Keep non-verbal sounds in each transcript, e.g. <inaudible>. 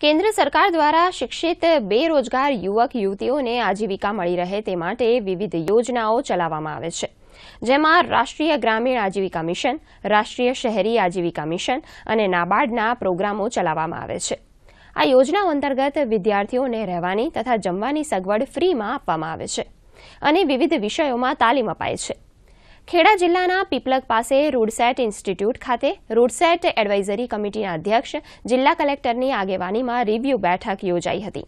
કેન્દ્ર સરકાર દ્વારા શિક્ષિત બેરોજગાર યુવક યુવતીઓને આજીવિકા મળી રહે તે માટે વિવિધ યોજનાઓ ચલાવવામાં આવે છે. જેમાં રાષ્ટ્રીય ગ્રામીણ આજીવિકા મિશન, રાષ્ટ્રીય શહેરી આજીવિકા મિશન અને નાબાર્ડના પ્રોગ્રામો ચલાવવામાં આવે છે. આ યોજનાઓ અંતર્ગત વિદ્યાર્થીઓને રહેવાની તથા જમવાની સગવડ ફ્રીમાં આપવામાં આવે છે અને વિવિધ વિષયોમાં તાલીમ અપાય છે. ખેડા જિલ્લાના પીપલક પાસે રૂડસેટ ઇન્સ્ટિટ્યૂટ ખાતે રૂડસેટ એડવાઇઝરી કમિટીના અધ્યક્ષ, જિલ્લા કલેક્ટરની આગેવાનીમાં રિવ્યુ બેઠક યોજાઈ હતી.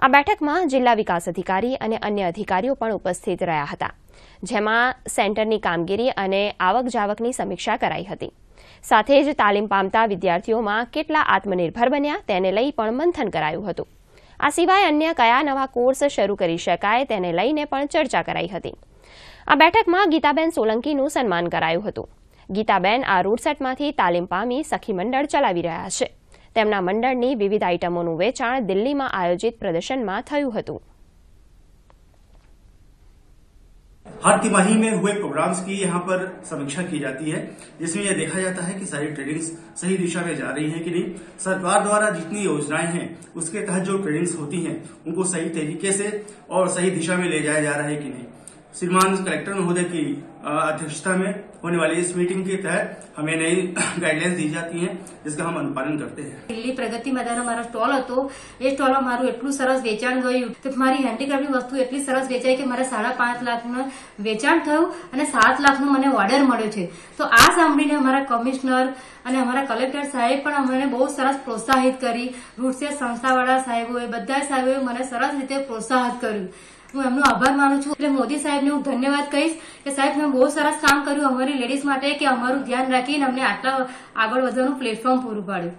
આ બેઠકમાં જિલ્લા વિકાસ અધિકારી અને અન્ય અધિકારીઓ પણ ઉપસ્થિત રહ્યા હતા, જેમાં સેન્ટરની કામગીરી અને આવક જાવકની સમીક્ષા કરાઈ હતી. સાથે જ તાલીમ પામતા વિદ્યાર્થીઓમાં કેટલા આત્મનિર્ભર બન્યા તેને લઈ પણ મંથન કરાયું હતું. આ સિવાય અન્ય કયા નવા કોર્સ શરૂ કરી શકાય તેને લઈને પણ ચર્ચા કરાઈ હતી. આ બેઠકમાં ગીતાબેન સોલંકીનું સન્માન કરાયું હતું ગીતાબેન આ રૂટસેટમાંથી તાલીમ પામી સખી મંડળ ચલાવી રહ્યા છે તેમના મંડળની વિવિધ આઇટમોનું વેચાણ દિલ્હીમાં આયોજિત પ્રદર્શનમાં થયું હતું हर तिमाही में हुए प्रोग्राम्स की यहाँ पर समीक्षा की जाती है जिसमें यह देखा जाता है कि सारी ट्रेडिंग्स सही दिशा में जा रही है कि नहीं सरकार द्वारा जितनी योजनाएं हैं उसके तहत जो ट्रेडिंग्स होती हैं उनको सही तरीके से और सही दिशा में ले जाया जा रहा है कि नहीं श्रीमान कलेक्टर महोदय की अ, अध्यक्षता में होने वाली इस मीटिंग के तहत हमें नई <clears throat> गाइडलाइंस दी जाती हैं जिसका हम अनुपालन करते हैं દિલ્હી પ્રગતિ મેદાનનો મારો સ્ટોલ હતો એ સ્ટોલમાં મારું એટલું સરસ વેચાણ ગયું તો મારી હેન્ડીક્રાફ્ટની વસ્તુ એટલી સરસ વેચાઈ કે મારે સાડા પાંચ લાખનું વેચાણ થયું અને સાત લાખનો મને ઓર્ડર મળ્યો છે તો આ સાંભળીને અમારા કમિશનર અને અમારા કલેક્ટર સાહેબ પણ અમને બહુ સરસ પ્રોત્સાહિત કરી રૂટસે સંસ્થાવાળા સાહેબોએ બધા સાહેબોએ મને સરસ રીતે પ્રોત્સાહિત કર્યું હું એમનો આભાર માનું છું. એટલે મોદી સાહેબને હું ધન્યવાદ કહીશ કે સાહેબ, મેં બહુ સરસ કામ કર્યું અમારી લેડીઝ માટે કે અમારું ધ્યાન રાખીને અમને આટલા આગળ વધવાનું પ્લેટફોર્મ પૂરું પાડ્યું.